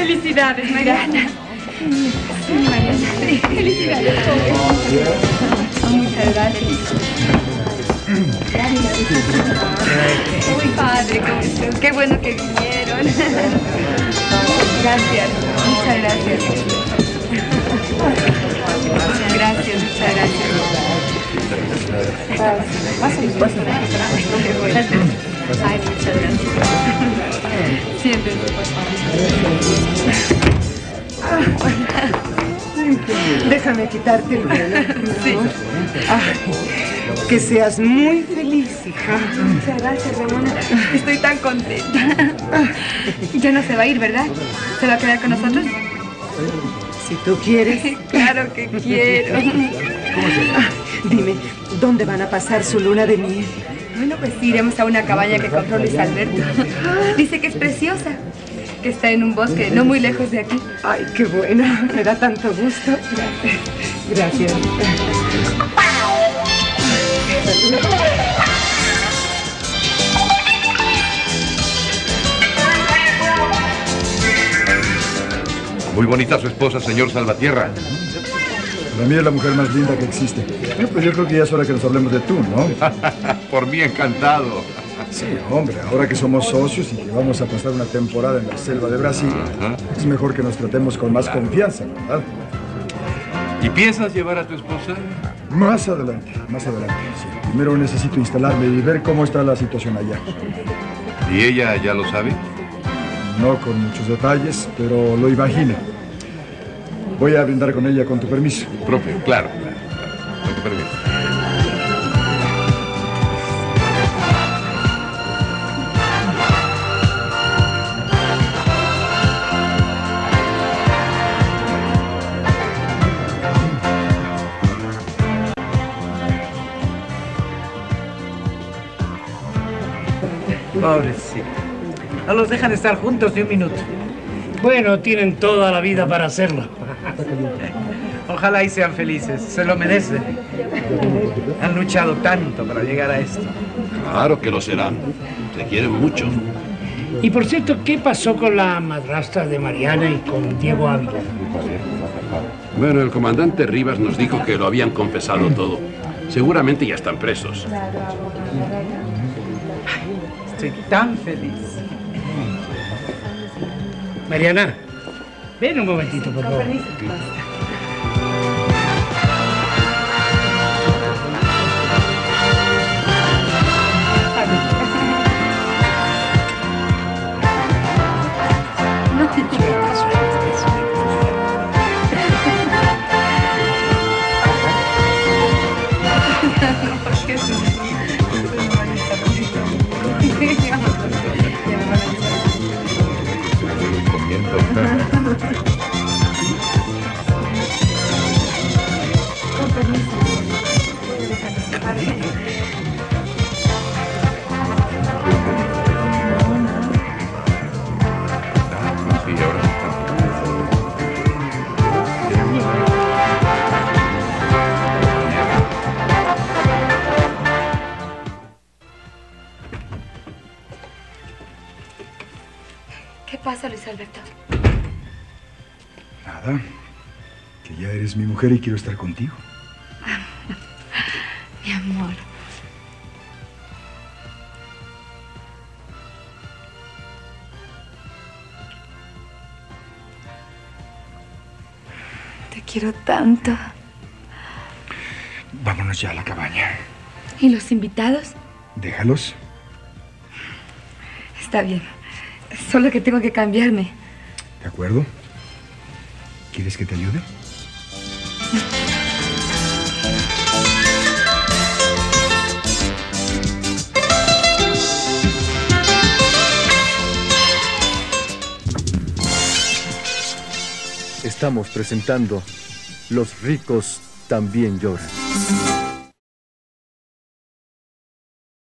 Felicidades, Mariana. Sí, Mariana. Felicidades. Muchas gracias. Muy padre, qué, bueno que vinieron. Gracias, muchas gracias. Muchas gracias, muchas gracias. Ay, muchas gracias. Siéntense, Déjame quitarte el velo. Sí. Ay, que seas muy feliz, hija. Muchas gracias, Ramona. Estoy tan contenta. Ya no se va a ir, ¿verdad? ¿Se va a quedar con nosotros? Si tú quieres. Claro que quiero. Ah, Dime, ¿dónde van a pasar su luna de miel? Bueno, pues iremos a una cabaña que compró Luis Alberto. Dice que es preciosa, que está en un bosque no muy lejos de aquí. Ay, qué bueno. Me da tanto gusto. Gracias. Muy bonita su esposa, señor Salvatierra. Para mí es la mujer más linda que existe. Bueno, pues yo creo que ya es hora que nos hablemos de tú, ¿no? Por mí encantado. Sí, hombre, ahora que somos socios y que vamos a pasar una temporada en la selva de Brasil, Ajá. es mejor que nos tratemos con más confianza, ¿verdad? ¿Y piensas llevar a tu esposa? Más adelante, más adelante. sí. Primero necesito instalarme y ver cómo está la situación allá. ¿Y ella ya lo sabe? No con muchos detalles, pero lo imagina. Voy a brindar con ella con tu permiso. Propio, claro. claro. Con tu permiso. Pobrecito. No los dejan estar juntos ni un minuto. Bueno, tienen toda la vida para hacerlo. Ojalá y sean felices. Se lo merecen. Han luchado tanto para llegar a esto. Claro que lo serán. Se quieren mucho. Y por cierto, ¿qué pasó con la madrastra de Mariana y con Diego Ávila? Bueno, el comandante Rivas nos dijo que lo habían confesado todo. Seguramente ya están presos. Estoy tan feliz. Mariana, ven un momentito, por favor. ¿Por Alberto? Nada. Que ya eres mi mujer y quiero estar contigo. Mi amor. Te quiero tanto. Vámonos ya a la cabaña. ¿Y los invitados? Déjalos. Está bien. Solo que tengo que cambiarme. ¿De acuerdo? ¿Quieres que te ayude? Estamos presentando Los ricos también lloran.